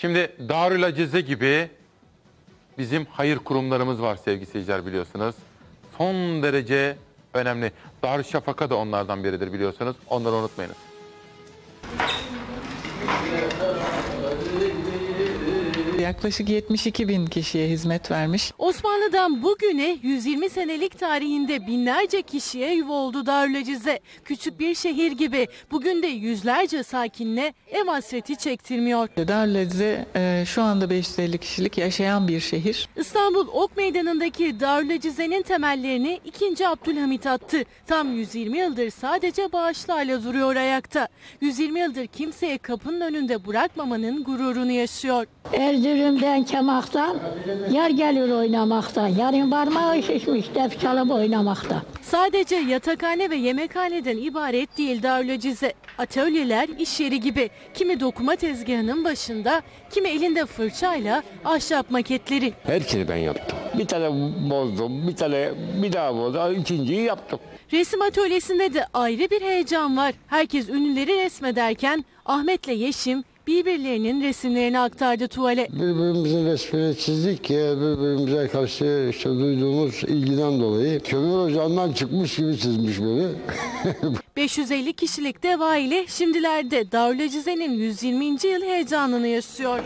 Şimdi Darül Acize gibi bizim hayır kurumlarımız var sevgili seyirciler biliyorsunuz. Son derece önemli. Darüşşafaka da onlardan biridir biliyorsunuz. Onları unutmayınız. Yaklaşık 72 bin kişiye hizmet vermiş. Osmanlı'dan bugüne 120 senelik tarihinde binlerce kişiye yuva oldu Darülecize. Küçük bir şehir gibi bugün de yüzlerce sakinle ev hasreti çektirmiyor. Darülaceze e, şu anda 550 kişilik yaşayan bir şehir. İstanbul Ok Meydanı'ndaki Darülecize'nin temellerini 2. Abdülhamit attı. Tam 120 yıldır sadece bağışlarla duruyor ayakta. 120 yıldır kimseye kapının önünde bırakmamanın gururunu yaşıyor. Erzurum'dan, Kemak'tan yer gelir oynamaktan. Yarın parmağı şişmiş def çalıp oynamaktan. Sadece yatakhane ve yemekhaneden ibaret değil Darülcize. Atölyeler iş yeri gibi. Kimi dokuma tezgahının başında, kimi elinde fırçayla ahşap maketleri. Hepsini ben yaptım. Bir tane bozdum, bir tane bir daha bozdum, ikinciyi yaptım. Resim atölyesinde de ayrı bir heyecan var. Herkes ünlüleri resmederken Ahmet'le Yeşim birbirlerinin resimlerini aktardı tuvale. Birbirimizin resmini çizdik ki birbirimize karşı işte duyduğumuz ilgiden dolayı kömür ocağından çıkmış gibi çizmiş beni. 550 kişilik deva ile şimdilerde Darülcize'nin 120. yıl heyecanını yaşıyor.